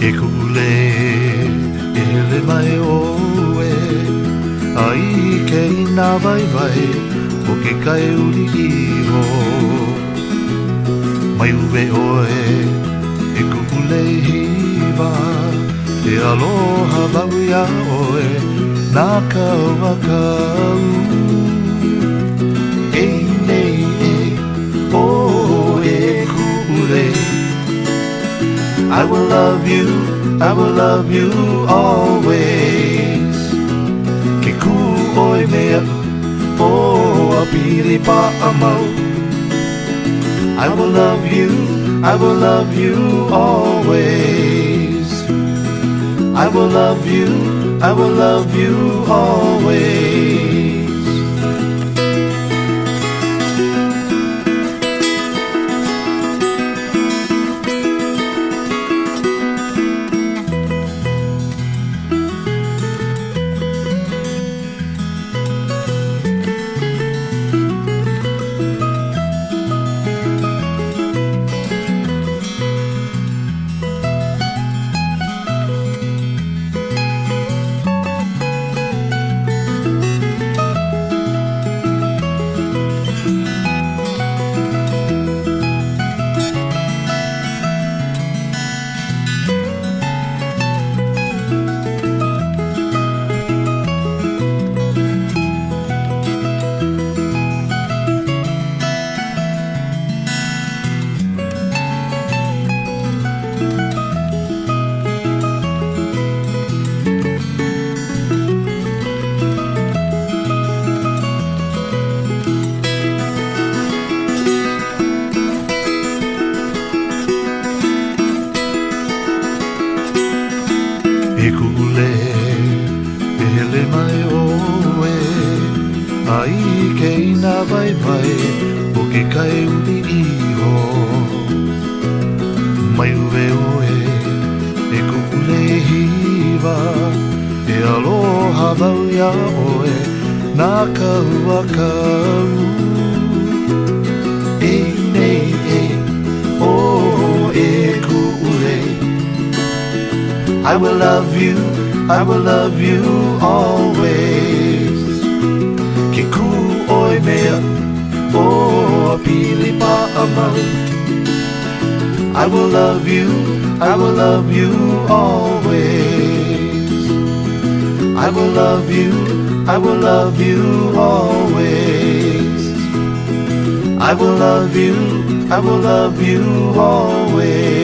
E kule e hele mai oe. Ai ke ina vai vai o ke kai uri iho Mai uwe oe e kule hiva E aloha vau ia oe Nā kau a kau. E I will love you, I will love you always. Ke ku oi mea o a pili pa amau. I will love you, I will love you always. I will love you, I will love you always. Kule e hele mai oe. Ai ke ina vai vai o ke kai uri iho. Mai uwe oe e kule hiva E aloha vau ia oe Nā kau a kau I will love you, I will love you always. Ku oi mea o pili pa. I will love you, I will love you always. I will love you, I will love you always. I will love you, I will love you always.